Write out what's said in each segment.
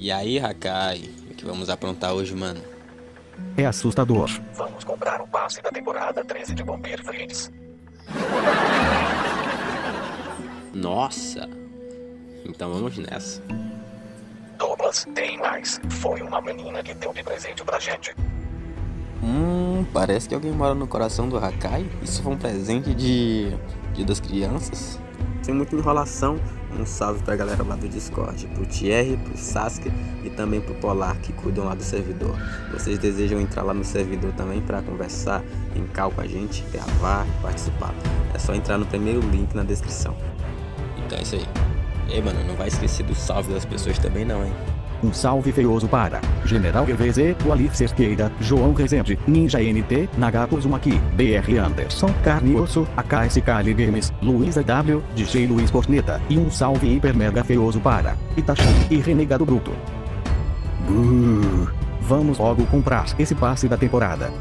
E aí, Hakai, o que vamos aprontar hoje, mano? É assustador. Vamos comprar o passe da temporada 13 de Bomber Friends. Nossa! Então vamos nessa. Douglas, tem mais. Foi uma menina que deu de presente pra gente. Hum, parece que alguém mora no coração do Hakai. Isso foi um presente de Dia das Crianças. Sem muita enrolação, um salve pra galera lá do Discord, pro Thierry, pro Sasuke e também pro Polar que cuidam lá do servidor. Vocês desejam entrar lá no servidor também para conversar, em cal com a gente, gravar e participar. É só entrar no primeiro link na descrição. Então é isso aí. Ei, mano, não vai esquecer do salve das pessoas também não, hein? Um salve feioso para General GVZ, Walif Cerqueira, João Rezende, Ninja NT, Nagato Uzumaki, BR Anderson, Carne Osso, AKS Kali Games, Luísa W, DJ Luiz Corneta e um salve hiper mega feioso para Itachi e Renegado Bruto. Uh, vamos logo comprar esse passe da temporada.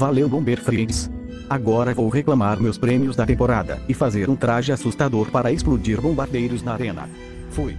Valeu Bomber Friends. Agora vou reclamar meus prêmios da temporada e fazer um traje assustador para explodir bombardeiros na arena. Fui.